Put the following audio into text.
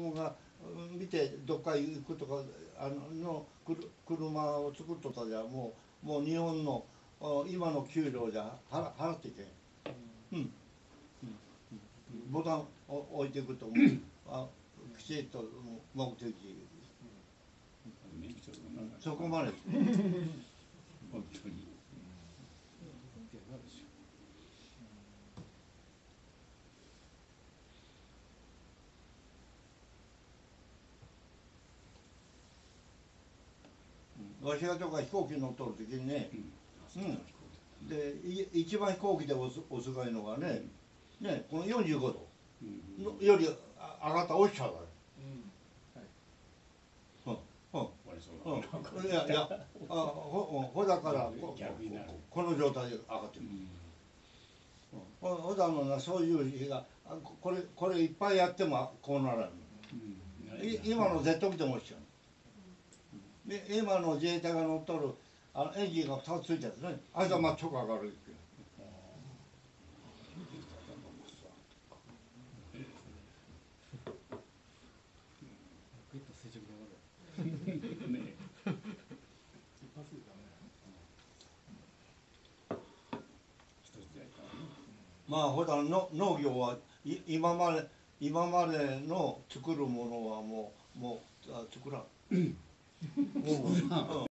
君がうん見てどっか行くとかあののくる車を作っとったじゃもうもう日本のあ今の給料じゃ払払っていけん。うん。うん。うんボタンを置いていくともうあきちっと目的免許とかなんかそこまで。本 当にわしがとか飛行機乗っとる時にねうん。うんでい一番飛行機でおすおすがいのがね、ねこの45度うん。のよりあ上がったオフィシャルだよ。うん。うん。俺そううん、いやいや、あほほだからここの状態で上がってる。うん。ほほだのなそういう日があここれこれいっぱいやってもこうならん。うん。い今の絶対でも一緒で今の自衛隊が乗っとるあのエンジンが2つついてるね。あいつはまあ直上がる。グッと垂直に上がるね一つやったらねまあほだの農業はい今まで今までの作るものはもうもうあ作ら。ん Oh, no.